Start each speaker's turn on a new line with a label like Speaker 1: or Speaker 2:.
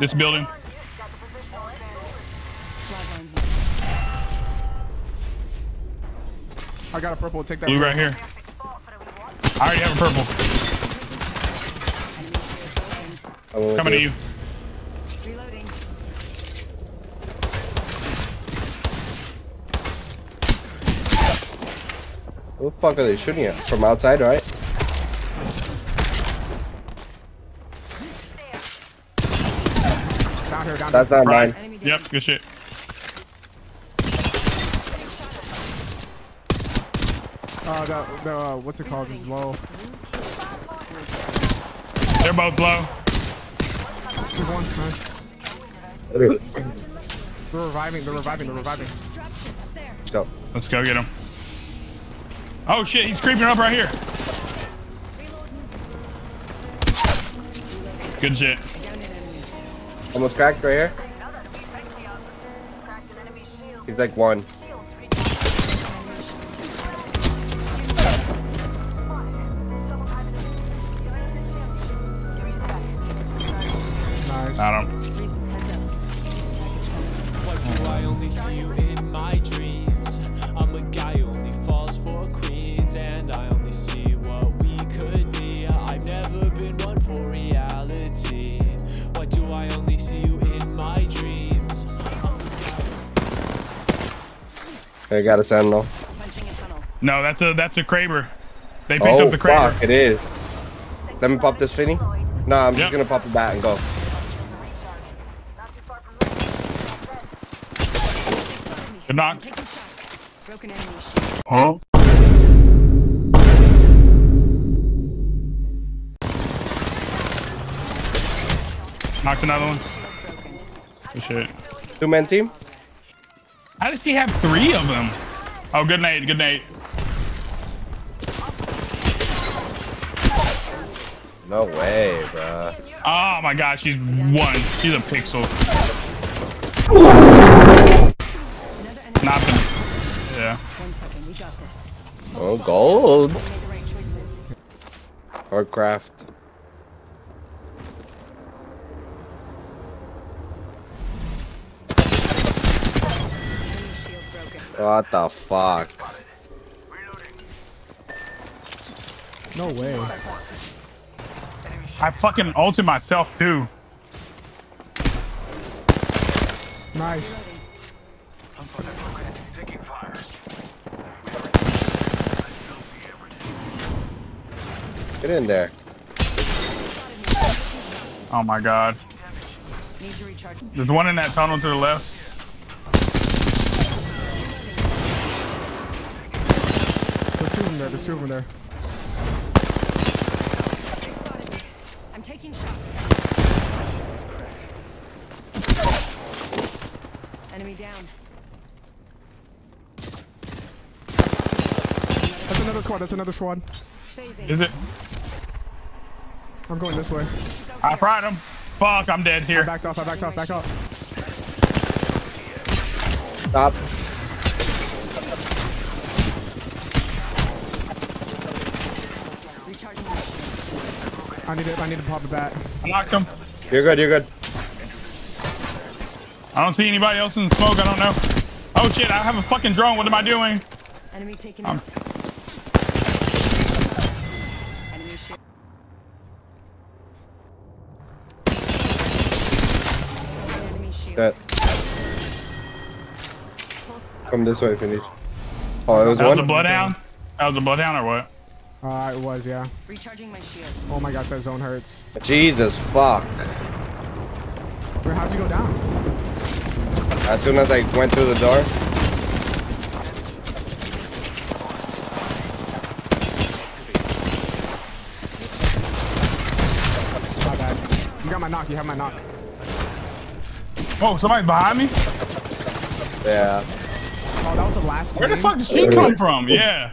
Speaker 1: This building.
Speaker 2: I got a purple. Take that.
Speaker 1: Blue right here. I already have a purple. Coming to you.
Speaker 3: Reloading.
Speaker 4: Who the fuck are they shooting at? From outside, right?
Speaker 2: Here. Down
Speaker 4: That's
Speaker 2: here.
Speaker 4: not mine.
Speaker 1: Yep, good shit.
Speaker 2: Uh, the the uh, what's it called? Is low.
Speaker 1: They're both low.
Speaker 2: There's one. Nice. They're reviving. They're reviving. They're reviving.
Speaker 4: Let's go.
Speaker 1: Let's go get him. Oh shit, he's creeping up right here. Good shit.
Speaker 4: Almost cracked right here. He's like one.
Speaker 2: Nice.
Speaker 1: Got him.
Speaker 3: Heads
Speaker 5: do I only see you in my dreams? I
Speaker 4: got a sentinel.
Speaker 3: Tunnel.
Speaker 1: No, that's a that's a Kraber. They picked
Speaker 4: Oh
Speaker 1: up the Kraber.
Speaker 4: fuck, it is. Let me pop this finny. No, I'm
Speaker 1: Yep.
Speaker 4: just gonna pop the bat and go.
Speaker 1: Good knock.
Speaker 3: Taking shots. Broken enemy shield.
Speaker 1: Knocked another one. Good shit.
Speaker 4: Two man team.
Speaker 1: How does he have three of them? Oh, good night. good night.
Speaker 4: No way, bruh.
Speaker 1: Oh my gosh, she's one. She's a pixel.
Speaker 3: Another enemy.
Speaker 1: Nothing. Yeah.
Speaker 3: One second. We got this.
Speaker 4: Oh, gold.
Speaker 3: We
Speaker 4: What the fuck?
Speaker 2: No way.
Speaker 1: I fucking ulted myself too.
Speaker 2: Nice.
Speaker 4: Get in there.
Speaker 1: Oh my god.
Speaker 3: Need to recharge.
Speaker 1: There's one in that tunnel to the left.
Speaker 2: Two of them there. There's two of them there.
Speaker 3: They spotted me. I'm taking shots. Enemy down.
Speaker 2: That's another squad. That's another squad.
Speaker 3: Phasing.
Speaker 1: Is it?
Speaker 2: I'm going this way.
Speaker 1: I fried him. Fuck, I'm dead
Speaker 2: I
Speaker 1: here.
Speaker 2: backed off. I backed off. Back off.
Speaker 4: Stop.
Speaker 3: Recharging my shield.
Speaker 2: I need to. I need to pop the bat.
Speaker 1: I knocked him.
Speaker 4: You're good. You're good.
Speaker 1: I don't see anybody else in the smoke. I don't know. Oh shit, I have a fucking drone. What am I doing?
Speaker 3: Enemy taken
Speaker 1: Um.
Speaker 3: out. Enemy shield. Enemy shield.
Speaker 4: That. Come this way, finish. Oh, it was
Speaker 1: That was a bloodhound? That was a bloodhound or what?
Speaker 2: Uh, it was. Yeah.
Speaker 3: Recharging my shields.
Speaker 2: Oh my gosh, that zone hurts.
Speaker 4: Jesus fuck.
Speaker 2: Where? How'd you go down?
Speaker 4: As soon as I went through the door.
Speaker 2: My bad. You got my knock. You have my knock.
Speaker 1: Oh, somebody behind me?
Speaker 4: Yeah.
Speaker 2: Oh, that was the last
Speaker 1: Where the
Speaker 2: team?
Speaker 1: fuck did she come from? Yeah.